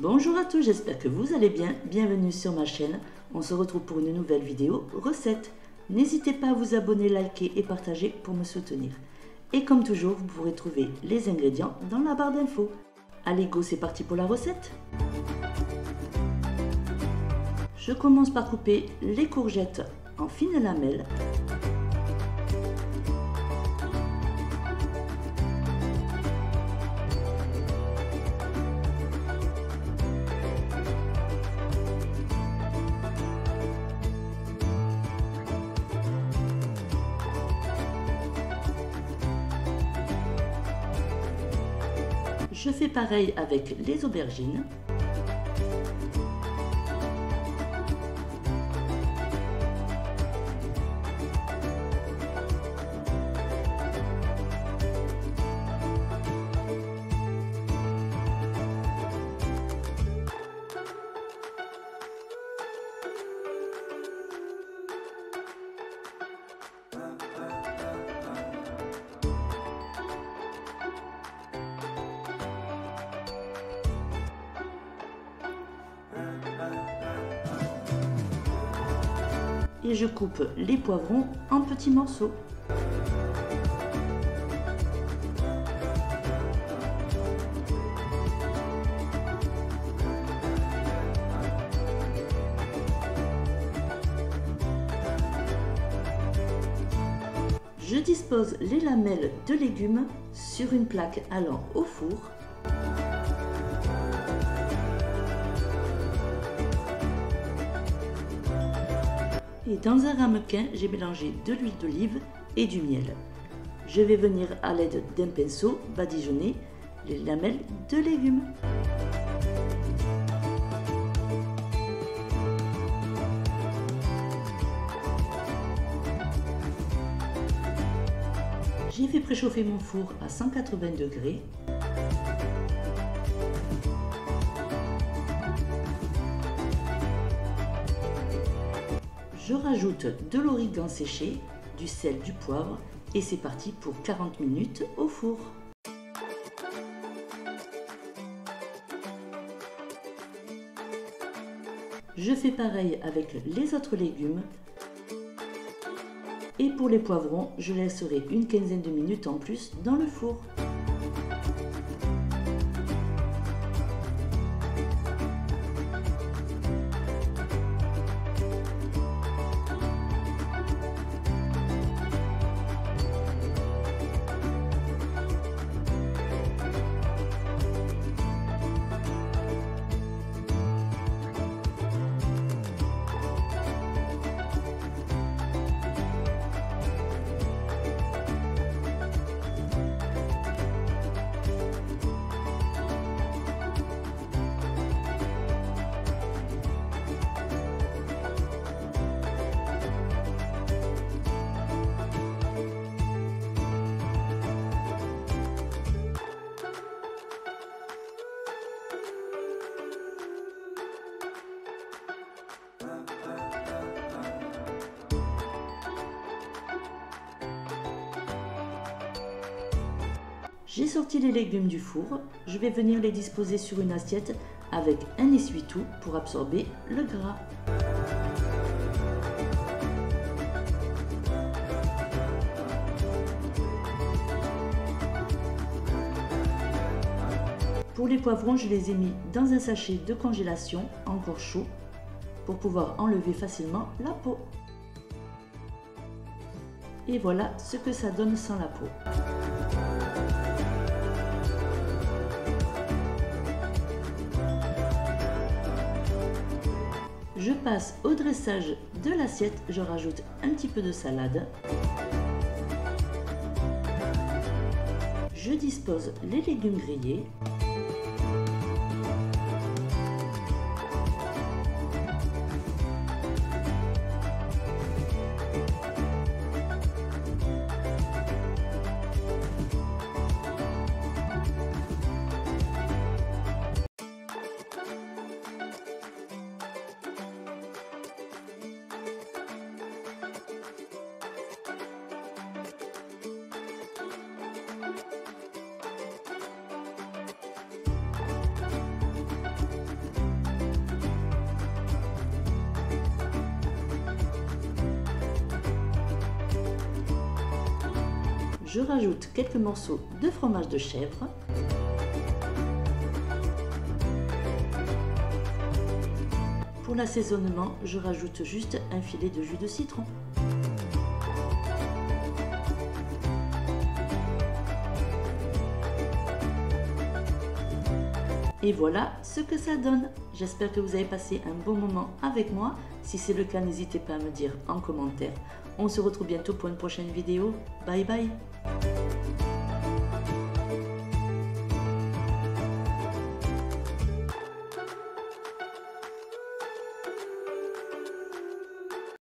Bonjour à tous, j'espère que vous allez bien. Bienvenue sur ma chaîne. On se retrouve pour une nouvelle vidéo recette. N'hésitez pas à vous abonner, liker et partager pour me soutenir. Et comme toujours, vous pourrez trouver les ingrédients dans la barre d'infos. Allez go, c'est parti pour la recette. Je commence par couper les courgettes en fines lamelles. Je fais pareil avec les aubergines. Et je coupe les poivrons en petits morceaux. Je dispose les lamelles de légumes sur une plaque allant au four Et dans un ramequin, j'ai mélangé de l'huile d'olive et du miel. Je vais venir à l'aide d'un pinceau badigeonner les lamelles de légumes. J'ai fait préchauffer mon four à 180 degrés. Je rajoute de l'origan séché, du sel, du poivre et c'est parti pour 40 minutes au four. Je fais pareil avec les autres légumes. Et pour les poivrons, je laisserai une quinzaine de minutes en plus dans le four. J'ai sorti les légumes du four. Je vais venir les disposer sur une assiette avec un essuie-tout pour absorber le gras. Pour les poivrons, je les ai mis dans un sachet de congélation encore chaud pour pouvoir enlever facilement la peau. Et voilà ce que ça donne sans la peau. Je passe au dressage de l'assiette, je rajoute un petit peu de salade. Je dispose les légumes grillés. Je rajoute quelques morceaux de fromage de chèvre. Pour l'assaisonnement, je rajoute juste un filet de jus de citron. Et voilà ce que ça donne. J'espère que vous avez passé un bon moment avec moi. Si c'est le cas, n'hésitez pas à me dire en commentaire. On se retrouve bientôt pour une prochaine vidéo. Bye bye